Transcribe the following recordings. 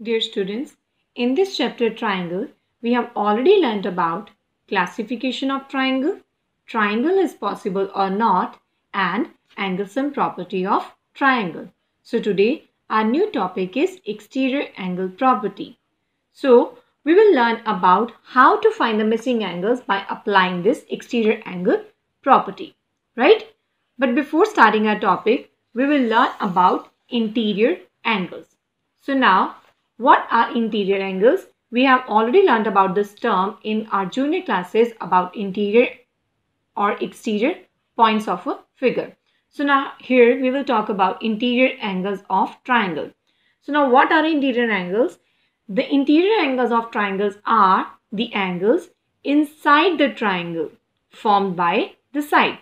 Dear students, in this chapter triangle, we have already learnt about classification of triangle, triangle is possible or not and angle sum property of triangle. So today our new topic is exterior angle property. So we will learn about how to find the missing angles by applying this exterior angle property, right? But before starting our topic, we will learn about interior angles. So now what are interior angles? We have already learned about this term in our junior classes about interior or exterior points of a figure. So now here we will talk about interior angles of triangle. So now what are interior angles? The interior angles of triangles are the angles inside the triangle formed by the side,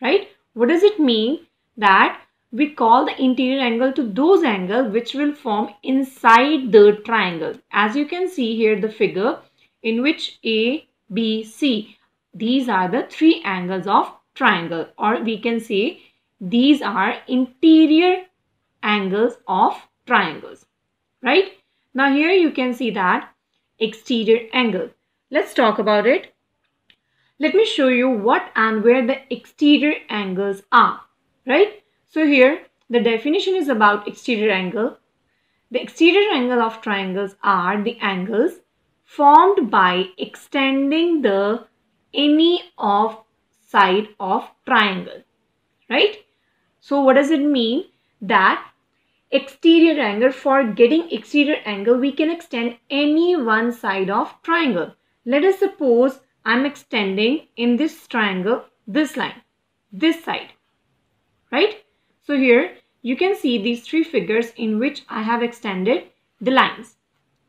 right? What does it mean? That we call the interior angle to those angles which will form inside the triangle. As you can see here the figure in which A, B, C, these are the three angles of triangle or we can say these are interior angles of triangles, right? Now here you can see that exterior angle. Let's talk about it. Let me show you what and where the exterior angles are, right? So here the definition is about exterior angle. The exterior angle of triangles are the angles formed by extending the any of side of triangle, right? So what does it mean? That exterior angle, for getting exterior angle, we can extend any one side of triangle. Let us suppose I'm extending in this triangle, this line, this side, right? So here you can see these three figures in which I have extended the lines,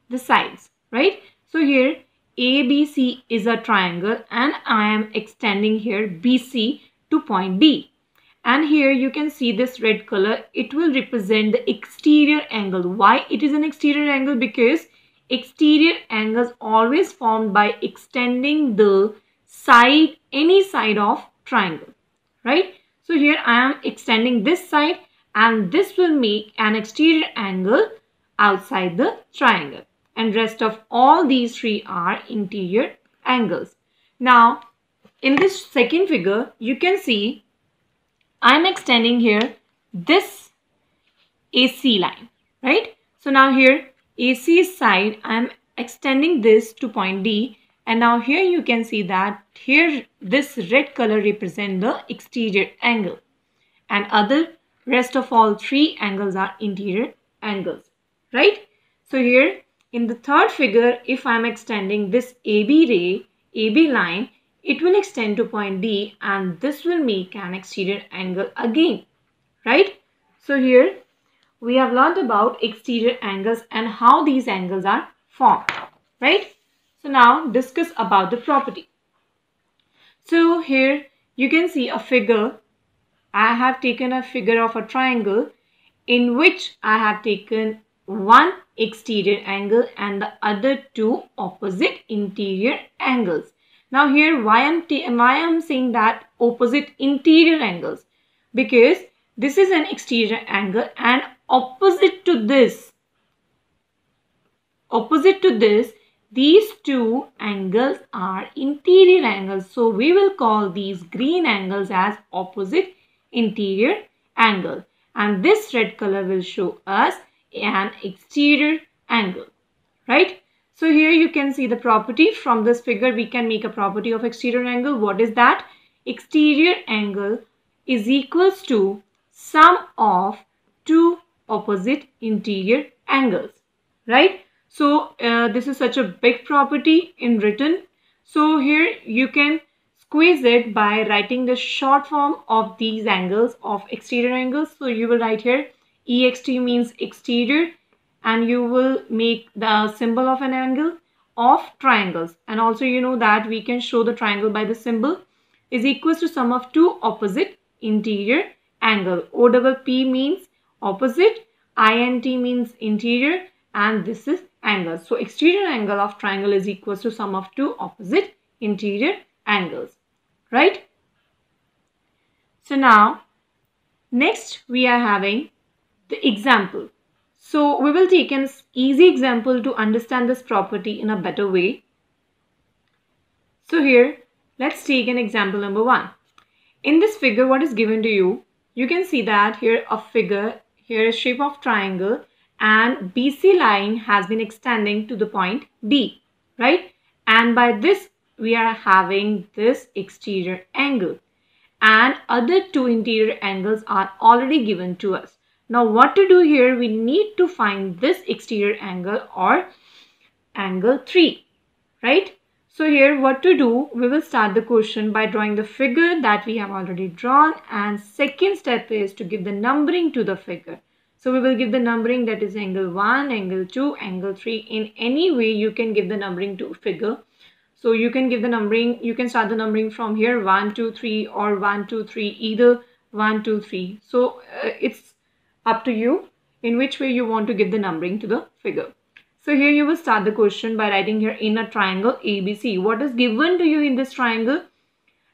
the sides, right? So here ABC is a triangle and I am extending here BC to point D. And here you can see this red color, it will represent the exterior angle. Why it is an exterior angle? Because exterior angles always formed by extending the side, any side of triangle, right? So here I am extending this side and this will make an exterior angle outside the triangle. And rest of all these three are interior angles. Now, in this second figure, you can see I am extending here this AC line, right? So now here AC side, I am extending this to point D and now here you can see that here this red color represent the exterior angle. And other rest of all three angles are interior angles right? So here in the third figure if i am extending this ab ray ab line it will extend to point d and this will make an exterior angle again right? So here we have learned about exterior angles and how these angles are formed right so now discuss about the property. So here you can see a figure. I have taken a figure of a triangle in which I have taken one exterior angle and the other two opposite interior angles. Now here why I'm why I'm saying that opposite interior angles because this is an exterior angle and opposite to this opposite to this these two angles are interior angles. So we will call these green angles as opposite interior angle. And this red color will show us an exterior angle. Right? So here you can see the property from this figure. We can make a property of exterior angle. What is that? Exterior angle is equals to sum of two opposite interior angles. Right? So uh, this is such a big property in written. So here you can squeeze it by writing the short form of these angles of exterior angles. So you will write here ext means exterior and you will make the symbol of an angle of triangles. And also you know that we can show the triangle by the symbol is equals to sum of two opposite interior angle. OPP means opposite, INT means interior and this is angle. So exterior angle of triangle is equal to sum of two opposite interior angles. Right? So now next we are having the example. So we will take an easy example to understand this property in a better way. So here, let's take an example number one. In this figure, what is given to you? You can see that here a figure, here is shape of triangle and BC line has been extending to the point D, right? And by this, we are having this exterior angle and other two interior angles are already given to us. Now what to do here? We need to find this exterior angle or angle 3, right? So here what to do? We will start the question by drawing the figure that we have already drawn and second step is to give the numbering to the figure. So we will give the numbering that is angle 1, angle 2, angle 3. In any way you can give the numbering to figure. So you can give the numbering, you can start the numbering from here 1, 2, 3 or 1, 2, 3 either 1, 2, 3. So uh, it's up to you in which way you want to give the numbering to the figure. So here you will start the question by writing here in a triangle ABC. What is given to you in this triangle?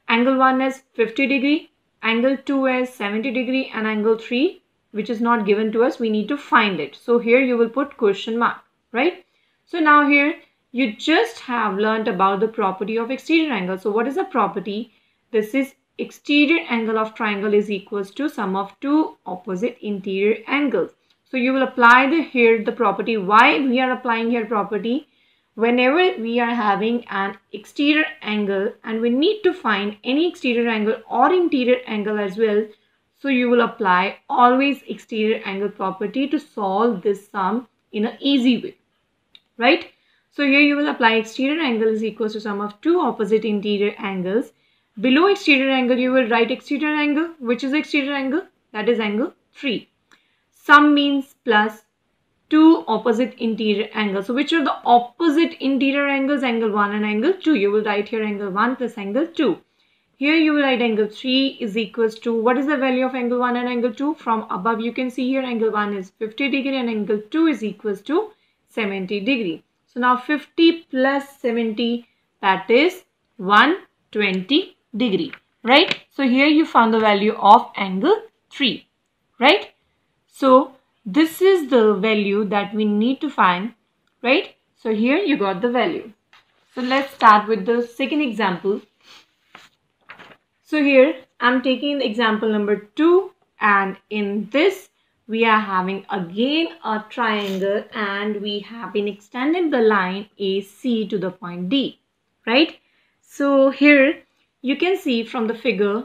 Angle 1 is 50 degree, angle 2 is 70 degree and angle 3 which is not given to us. We need to find it. So here you will put question mark, right? So now here you just have learned about the property of exterior angle. So what is the property? This is exterior angle of triangle is equals to sum of two opposite interior angles. So you will apply the here the property. Why we are applying here property? Whenever we are having an exterior angle and we need to find any exterior angle or interior angle as well. So you will apply always exterior angle property to solve this sum in an easy way. Right? So here you will apply exterior angle is equals to sum of two opposite interior angles. Below exterior angle you will write exterior angle. Which is exterior angle? That is angle 3 sum means plus two opposite interior angles. So which are the opposite interior angles? Angle 1 and angle 2. You will write here angle 1 plus angle 2. Here you will write angle 3 is equals to what is the value of angle 1 and angle 2? From above you can see here angle 1 is 50 degree and angle 2 is equals to 70 degree. So now 50 plus 70 that is 120 degree right. So here you found the value of angle 3 right. So this is the value that we need to find, right? So here you got the value. So let's start with the second example. So here I'm taking example number 2 and in this we are having again a triangle and we have been extending the line AC to the point D, right? So here you can see from the figure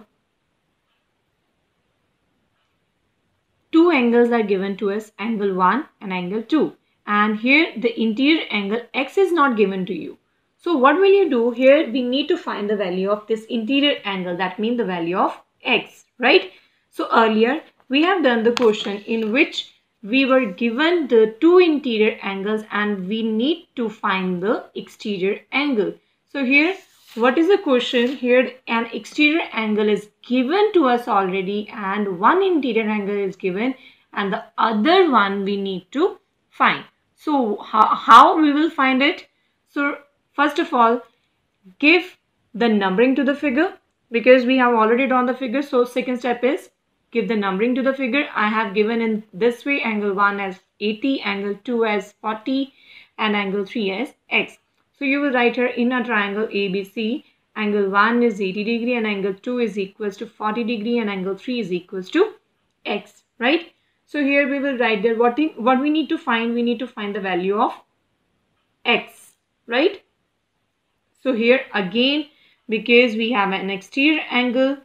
two angles are given to us angle 1 and angle 2 and here the interior angle x is not given to you. So what will you do? Here we need to find the value of this interior angle. That means the value of x right. So earlier we have done the question in which we were given the two interior angles and we need to find the exterior angle. So here what is the question? Here an exterior angle is given to us already and one interior angle is given and the other one we need to find. So how, how we will find it? So first of all give the numbering to the figure because we have already drawn the figure so second step is give the numbering to the figure i have given in this way angle 1 as 80 angle 2 as 40 and angle 3 as x so you will write here in a triangle ABC, angle 1 is 80 degree and angle 2 is equals to 40 degree and angle 3 is equals to x, right? So here we will write there what, what we need to find, we need to find the value of x, right? So here again, because we have an exterior angle,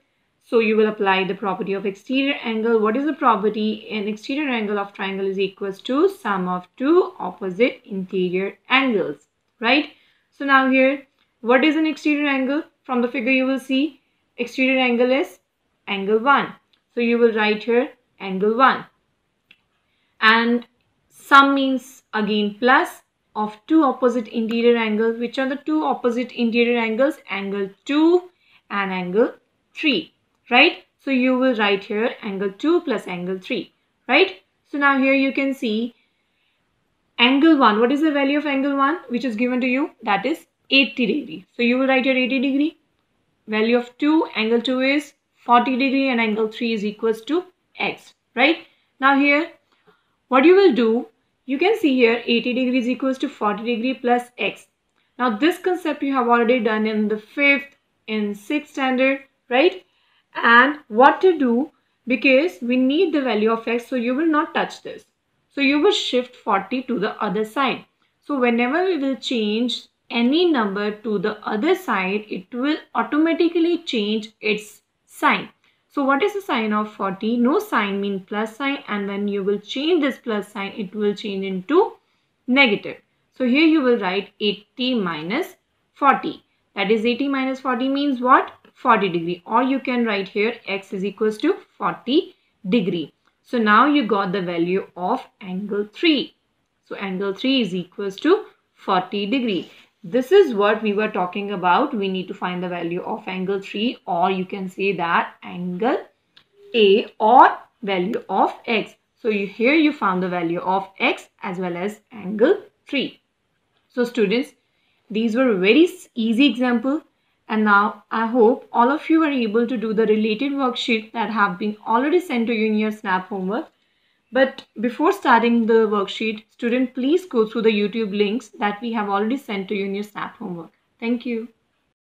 so you will apply the property of exterior angle. What is the property? An exterior angle of triangle is equals to sum of two opposite interior angles, right? So now here, what is an exterior angle? From the figure you will see, exterior angle is angle 1. So you will write here angle 1. And sum means again plus of two opposite interior angles. Which are the two opposite interior angles? Angle 2 and angle 3. Right? So you will write here angle 2 plus angle 3. Right? So now here you can see angle 1 what is the value of angle 1 which is given to you that is 80 degree so you will write your 80 degree value of 2 angle 2 is 40 degree and angle 3 is equals to x right now here what you will do you can see here 80 degrees equals to 40 degree plus x. Now this concept you have already done in the fifth, in sixth standard, right? And what to do because we need the value of x so you will not touch this. So you will shift 40 to the other side. So whenever we will change any number to the other side, it will automatically change its sign. So what is the sign of 40? No sign means plus sign and when you will change this plus sign, it will change into negative. So here you will write 80 minus 40. That is 80 minus 40 means what? 40 degree or you can write here x is equals to 40 degree. So now you got the value of angle 3. So angle 3 is equals to 40 degree. This is what we were talking about. We need to find the value of angle 3 or you can say that angle A or value of x. So you, here you found the value of x as well as angle 3. So students, these were very easy example and now I hope all of you are able to do the related worksheet that have been already sent to you in your SNAP homework. But before starting the worksheet, student please go through the YouTube links that we have already sent to you in your SNAP homework. Thank you.